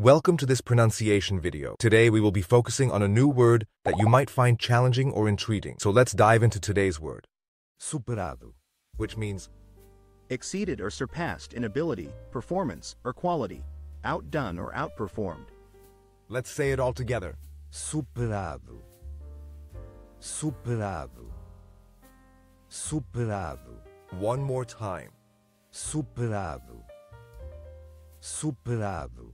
Welcome to this pronunciation video. Today we will be focusing on a new word that you might find challenging or intriguing. So let's dive into today's word, superado, which means exceeded or surpassed in ability, performance, or quality, outdone or outperformed. let's say it all together. superado, superado, superado, One more time. superado, superado,